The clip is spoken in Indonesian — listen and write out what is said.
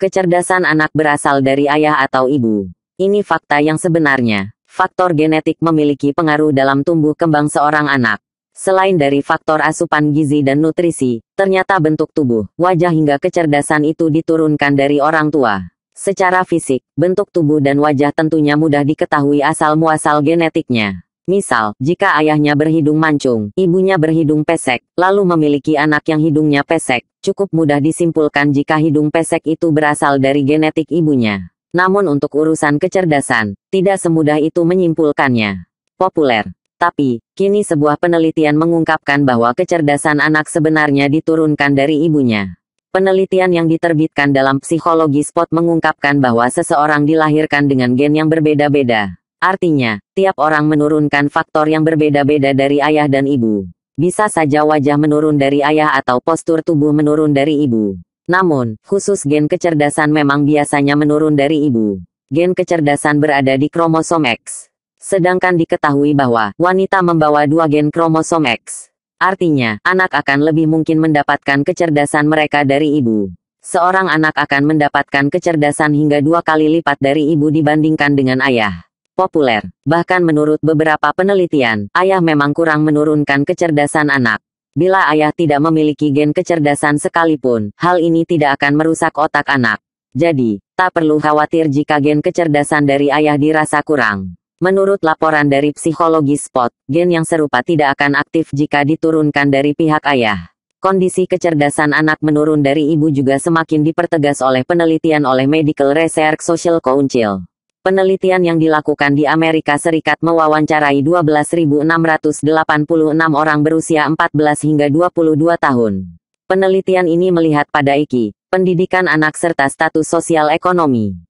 Kecerdasan anak berasal dari ayah atau ibu. Ini fakta yang sebenarnya. Faktor genetik memiliki pengaruh dalam tumbuh kembang seorang anak. Selain dari faktor asupan gizi dan nutrisi, ternyata bentuk tubuh, wajah hingga kecerdasan itu diturunkan dari orang tua. Secara fisik, bentuk tubuh dan wajah tentunya mudah diketahui asal-muasal genetiknya. Misal, jika ayahnya berhidung mancung, ibunya berhidung pesek, lalu memiliki anak yang hidungnya pesek, cukup mudah disimpulkan jika hidung pesek itu berasal dari genetik ibunya. Namun untuk urusan kecerdasan, tidak semudah itu menyimpulkannya. Populer. Tapi, kini sebuah penelitian mengungkapkan bahwa kecerdasan anak sebenarnya diturunkan dari ibunya. Penelitian yang diterbitkan dalam psikologi spot mengungkapkan bahwa seseorang dilahirkan dengan gen yang berbeda-beda. Artinya, tiap orang menurunkan faktor yang berbeda-beda dari ayah dan ibu. Bisa saja wajah menurun dari ayah atau postur tubuh menurun dari ibu. Namun, khusus gen kecerdasan memang biasanya menurun dari ibu. Gen kecerdasan berada di kromosom X. Sedangkan diketahui bahwa wanita membawa dua gen kromosom X. Artinya, anak akan lebih mungkin mendapatkan kecerdasan mereka dari ibu. Seorang anak akan mendapatkan kecerdasan hingga dua kali lipat dari ibu dibandingkan dengan ayah populer. Bahkan menurut beberapa penelitian, ayah memang kurang menurunkan kecerdasan anak. Bila ayah tidak memiliki gen kecerdasan sekalipun, hal ini tidak akan merusak otak anak. Jadi, tak perlu khawatir jika gen kecerdasan dari ayah dirasa kurang. Menurut laporan dari psikologi Spot, gen yang serupa tidak akan aktif jika diturunkan dari pihak ayah. Kondisi kecerdasan anak menurun dari ibu juga semakin dipertegas oleh penelitian oleh Medical Research Social Council. Penelitian yang dilakukan di Amerika Serikat mewawancarai 12.686 orang berusia 14 hingga 22 tahun. Penelitian ini melihat pada IKI, pendidikan anak serta status sosial ekonomi.